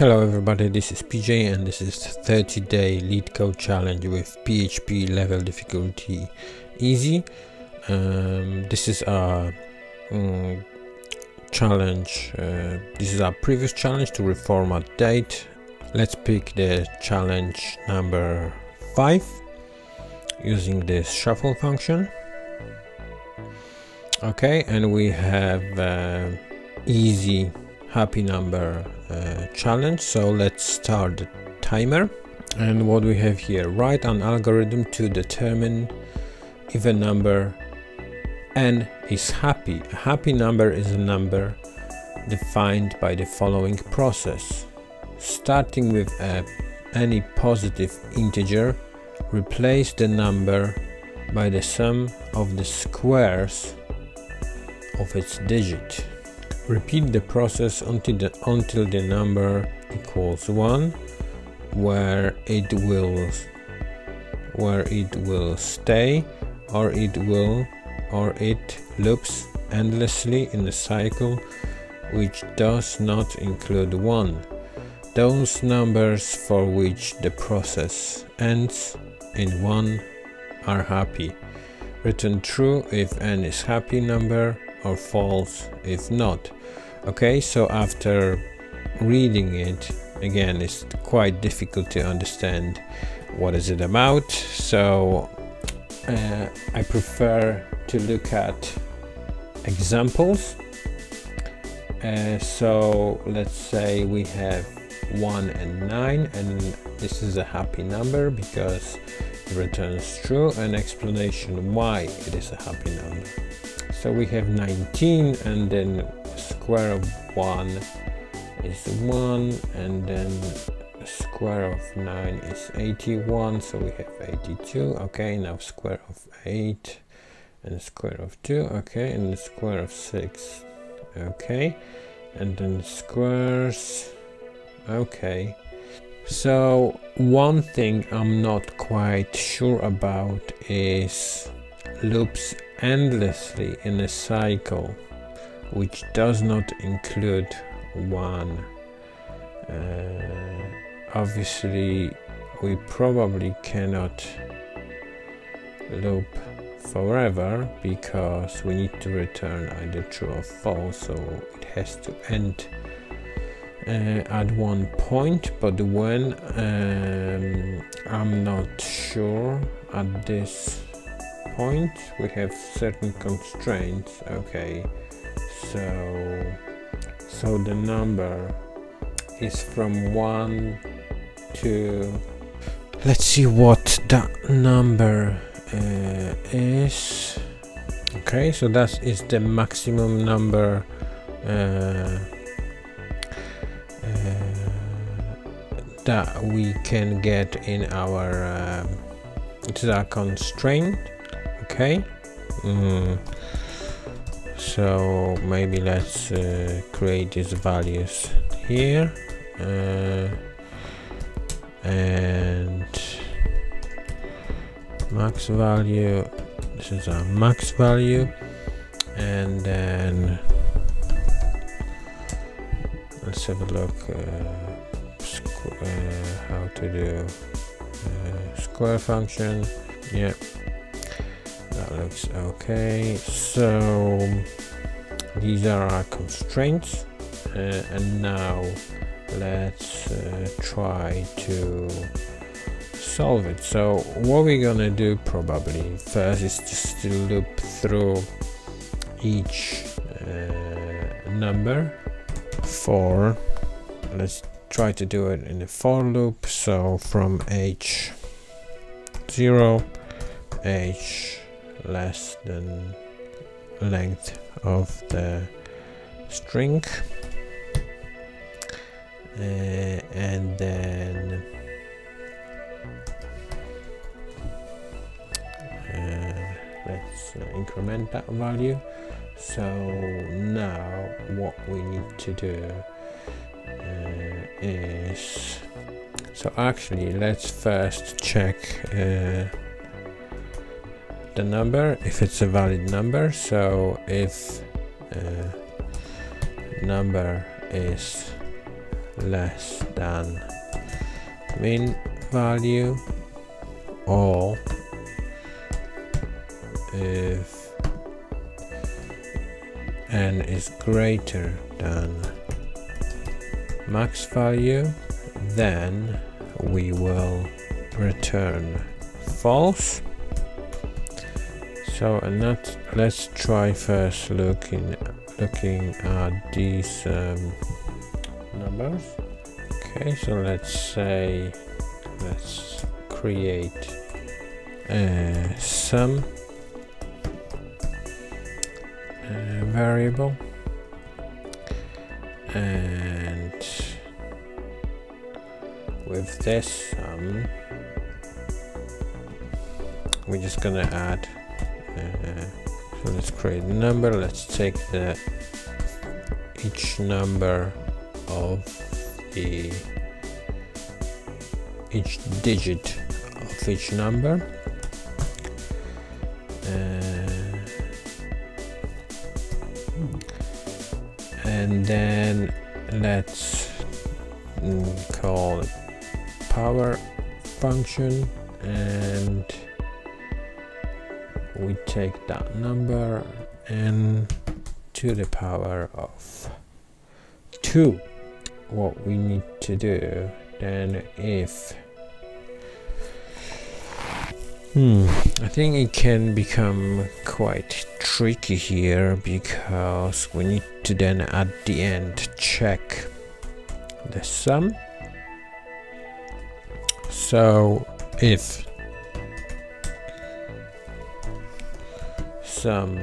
Hello everybody, this is PJ and this is 30 day LeetCode challenge with PHP level difficulty easy. Um, this is our um, challenge, uh, this is our previous challenge to reformat date. Let's pick the challenge number 5 using this shuffle function. Okay, and we have uh, easy happy number uh, challenge. So let's start the timer. And what we have here write an algorithm to determine if a number n is happy. A happy number is a number defined by the following process. Starting with a, any positive integer replace the number by the sum of the squares of its digit Repeat the process until the, until the number equals 1 where it will where it will stay or it will or it loops endlessly in a cycle which does not include 1. Those numbers for which the process ends in 1 are happy. Return true if n is happy number or false if not. Okay so after reading it again it's quite difficult to understand what is it about. So uh, I prefer to look at examples. Uh, so let's say we have 1 and 9 and this is a happy number because it returns true an explanation why it is a happy number so we have 19 and then square of 1 is 1 and then square of 9 is 81 so we have 82 okay now square of 8 and square of 2 okay and square of 6 okay and then squares. Okay so one thing I'm not quite sure about is loops endlessly in a cycle which does not include one. Uh, obviously we probably cannot loop forever because we need to return either true or false so it has to end uh, at one point. But when um, I'm not sure at this point we have certain constraints okay. So so the number is from 1 to let's see what that number uh, is. Okay so that is the maximum number uh, uh, that we can get in our um, it's a constraint okay. Mm. so maybe let's uh, create these values here. Uh, and max value this is a max value. And then let's have a look uh, uh how to do uh, square function. Yeah looks okay. So these are our constraints. Uh, and now let's uh, try to solve it. So what we're gonna do probably first is just to loop through each uh, number for let's try to do it in a for loop. So from h 0 h less than length of the string. Uh, and then uh, let's uh, increment that value. So now what we need to do uh, is so actually let's first check uh, the number if it's a valid number. So if uh, number is less than min value or if n is greater than max value then we will return false so and that let's try first looking looking at these um, numbers. Okay so let's say let's create a sum uh, variable. And with this sum we're just gonna add so let's create a number. Let's take the each number of the each digit of each number. Uh, and then let's mm, call power function and we take that number and to the power of 2 what we need to do then if hmm I think it can become quite tricky here because we need to then at the end check the sum. So if sum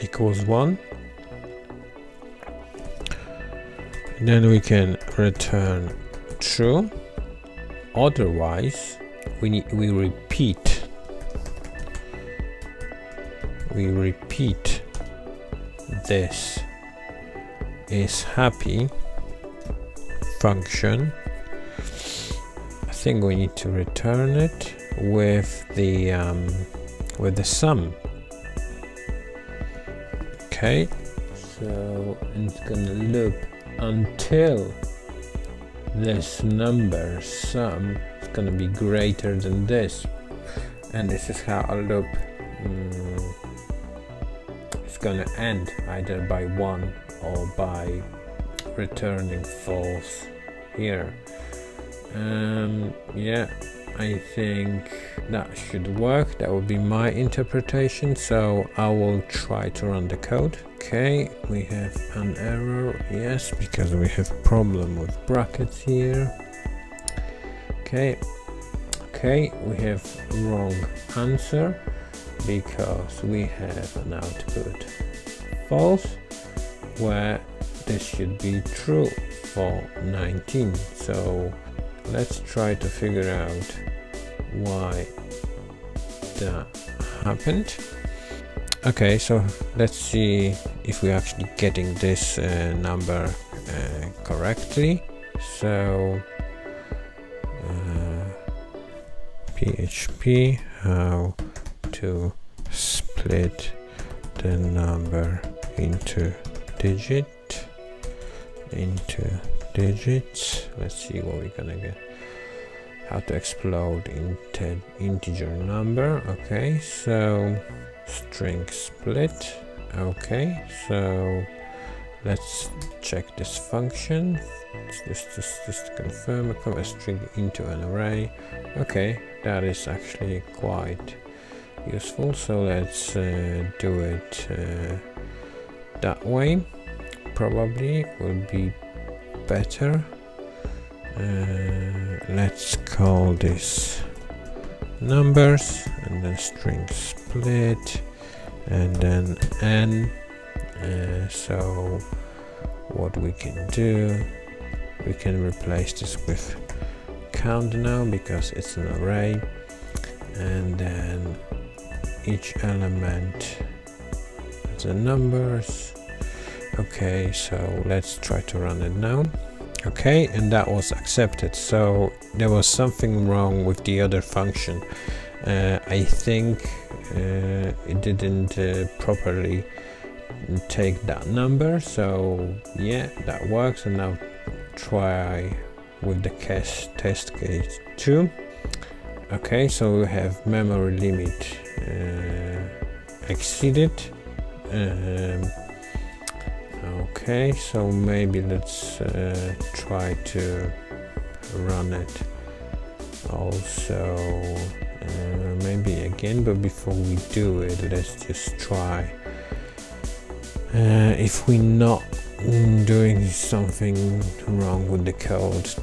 equals 1 then we can return true. Otherwise we need we repeat. We repeat this is happy function. I think we need to return it with the um, with the sum okay. So it's gonna loop until this number sum is gonna be greater than this. And this is how a loop um, is gonna end either by one or by returning false here. Um, yeah I think that should work. That would be my interpretation. So I will try to run the code. Okay we have an error. Yes because we have problem with brackets here. Okay okay we have wrong answer because we have an output false where this should be true for 19 so let's try to figure out why that happened. Okay so let's see if we're actually getting this uh, number uh, correctly. So uh, PHP how to split the number into digit into digits let's see what we're gonna get. How to explode into integer number. Okay so string split. Okay so let's check this function. Just just just confirm a string into an array. Okay that is actually quite useful so let's uh, do it uh, that way. Probably will be better. Uh, let's call this numbers and then string split and then n. Uh, so what we can do we can replace this with count now because it's an array. And then each element the numbers okay so let's try to run it now. Okay and that was accepted. So there was something wrong with the other function. Uh, I think uh, it didn't uh, properly take that number. So yeah that works. And now try with the case test case 2 okay so we have memory limit uh, exceeded. Um, okay so maybe let's uh, try to run it also uh, maybe again but before we do it let's just try. Uh, if we're not doing something wrong with the code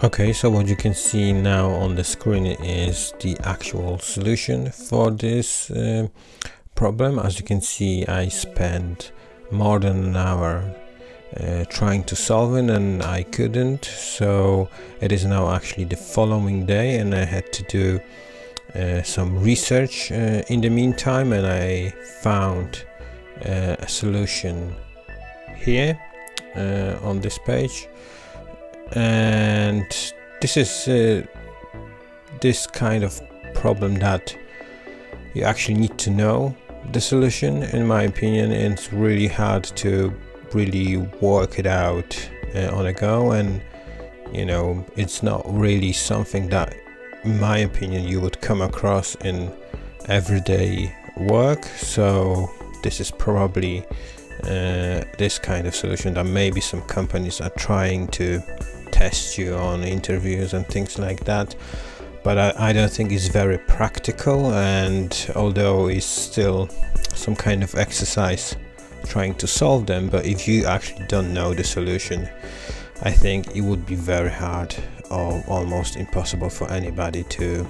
Okay, so what you can see now on the screen is the actual solution for this uh, problem. As you can see, I spent more than an hour uh, trying to solve it and I couldn't. So it is now actually the following day and I had to do uh, some research uh, in the meantime and I found uh, a solution here uh, on this page and this is uh, this kind of problem that you actually need to know the solution. In my opinion it's really hard to really work it out uh, on a go. And you know it's not really something that in my opinion you would come across in everyday work. So this is probably uh, this kind of solution that maybe some companies are trying to test you on interviews and things like that. But I, I, don't think it's very practical and although it's still some kind of exercise trying to solve them but if you actually don't know the solution I think it would be very hard or almost impossible for anybody to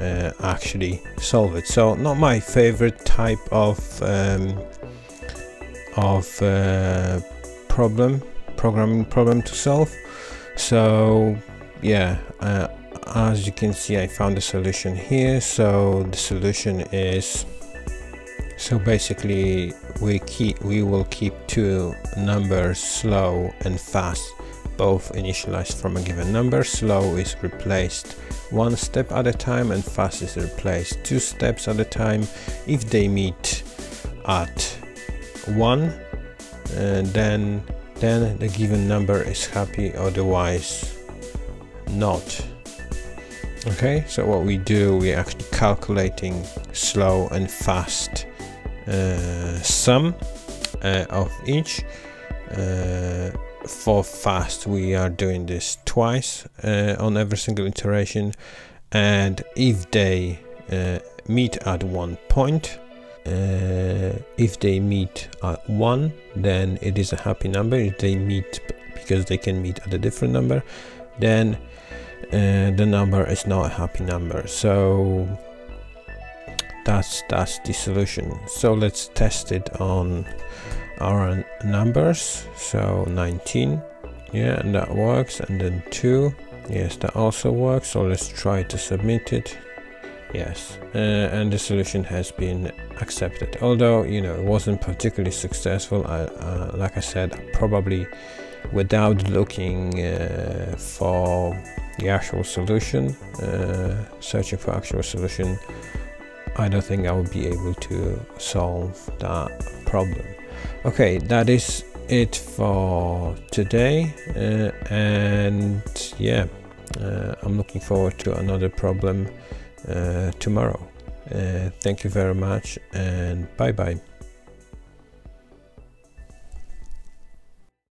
uh, actually solve it. So not my favorite type of um, of uh, problem programming problem to solve so yeah uh, as you can see I found a solution here. So the solution is so basically we keep we will keep two numbers slow and fast both initialized from a given number. Slow is replaced one step at a time and fast is replaced two steps at a time. If they meet at one and then then the given number is happy otherwise not. Okay so what we do we actually calculating slow and fast uh, sum uh, of each uh, for fast we are doing this twice uh, on every single iteration and if they uh, meet at one point if they meet at 1 then it is a happy number. If they meet because they can meet at a different number then uh, the number is not a happy number. So that's that's the solution. So let's test it on our numbers. So 19 yeah and that works. And then 2 yes that also works. So let's try to submit it yes. Uh, and the solution has been accepted. Although you know it wasn't particularly successful I, uh, like I said probably without looking uh, for the actual solution uh, searching for actual solution I don't think I will be able to solve that problem. Okay that is it for today uh, and yeah uh, I'm looking forward to another problem tomorrow. Uh, thank you very much and bye bye.